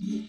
you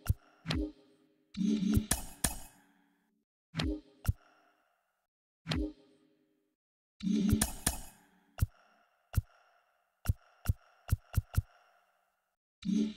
you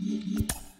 Mm-hmm.